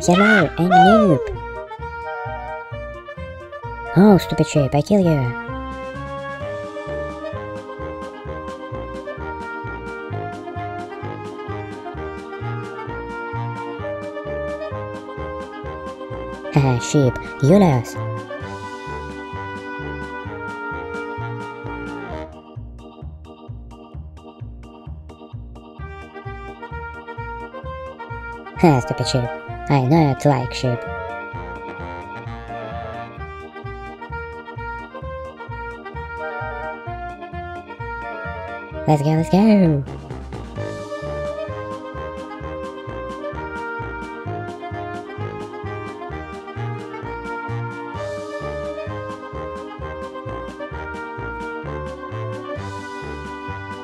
Hello, I'm Noob. Oh, stupid shape, I kill you. Haha, sheep, you lose. Ha, stupid sheep. I not like sheep. Let's go, let's go!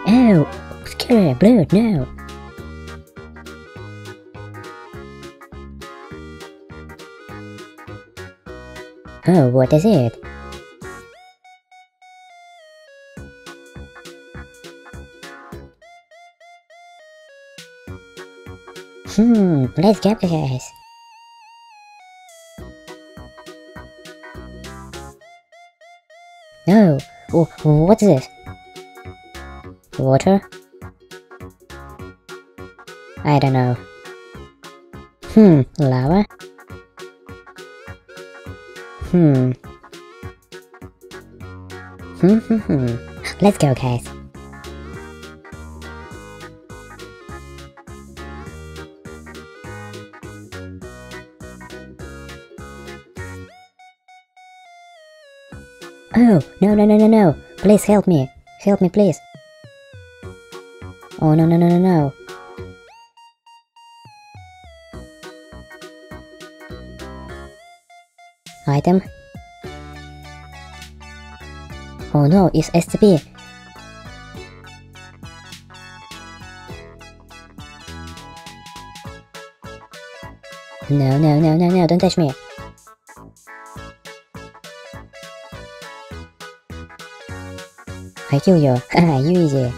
Oh, scary blood, no! Oh, what is it? Hmm, let's get this. Oh, oh, what's this? Water? I don't know. Hmm, lava? Hmm. Hmm, hmm, hmm. Let's go, guys. Oh, no, no, no, no, no. Please help me. Help me, please. Oh, no, no, no, no, no. Item. Oh no, it's SCP. No, no, no, no, no, don't touch me. I kill you. Haha, you easy.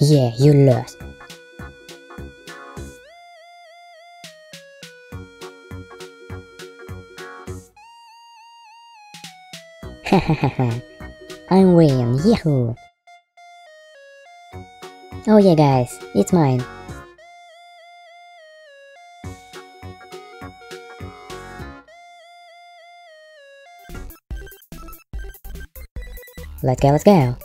Yeah, you lost. I'm win, yahoo! Oh yeah guys, it's mine. Let's go, let's go.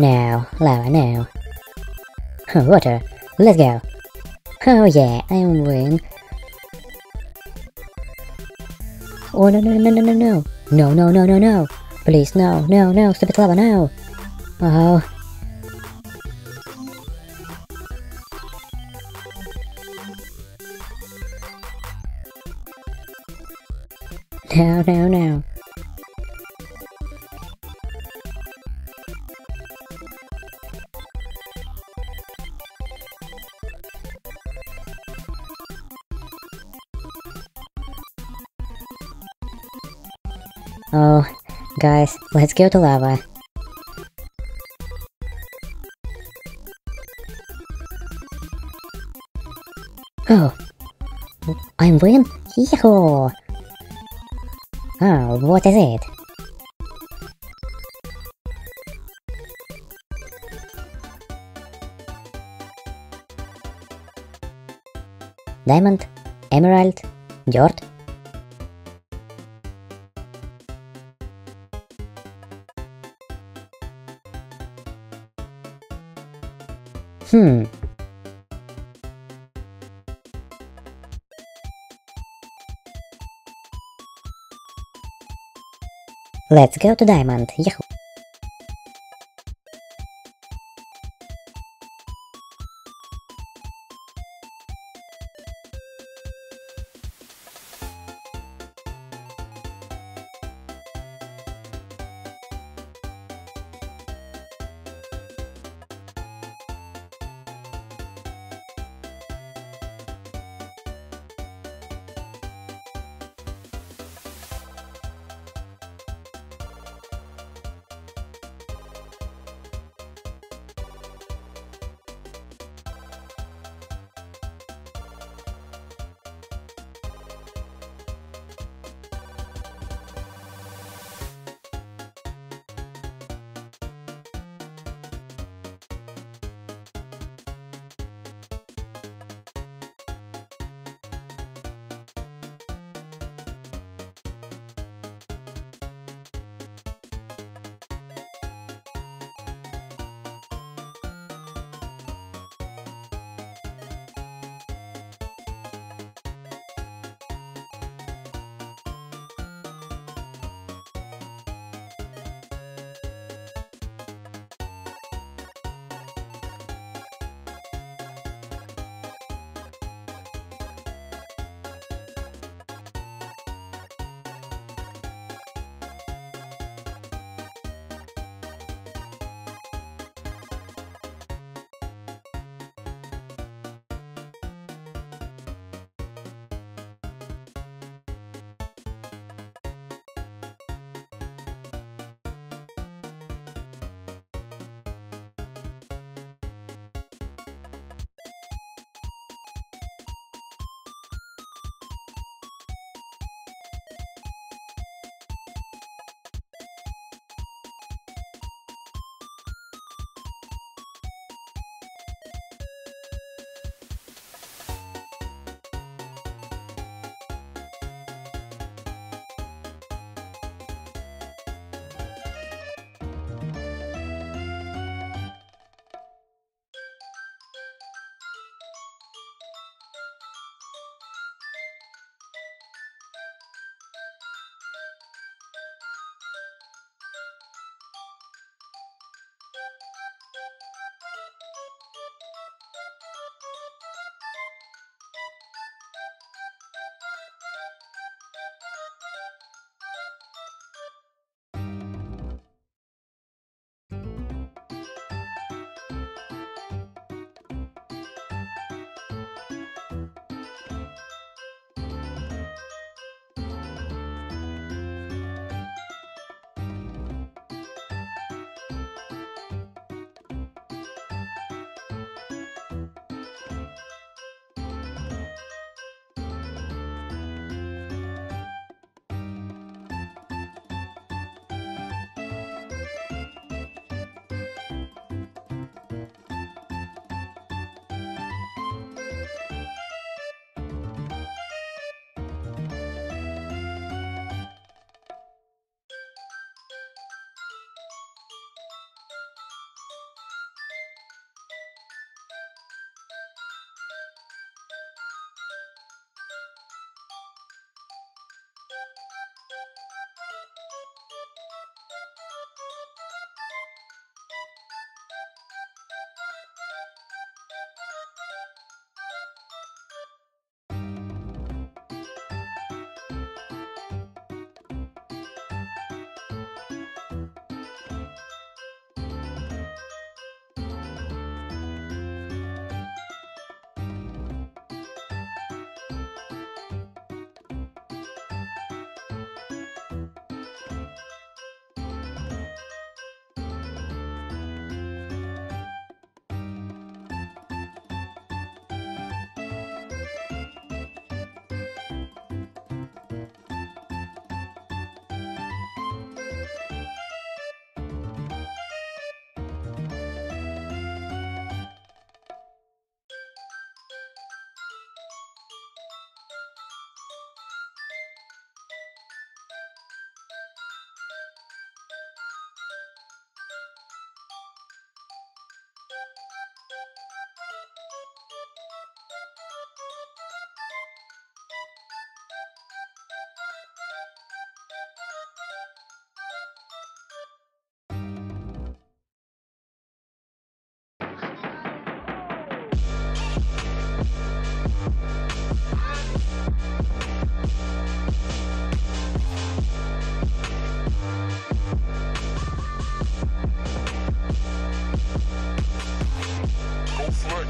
Now, lava now. Water, let's go. Oh yeah, I win. Oh no no no no no no. No no no no no. Please no no no. Stupid lava no oh no no no guys, let's go to lava. Oh, I'm win? Yahoo! Oh, what is it? Diamond? Emerald? Dirt? Let's go to Diamond, yahoo!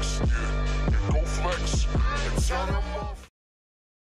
flex, yeah, and go flex, and turn them